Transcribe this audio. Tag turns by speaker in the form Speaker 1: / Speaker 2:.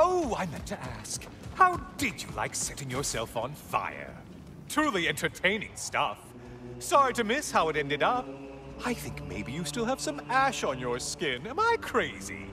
Speaker 1: Oh, I meant to ask. How did you like setting yourself on fire? Truly entertaining stuff. Sorry to miss how it ended up. I think maybe you still have some ash on your skin. Am I crazy?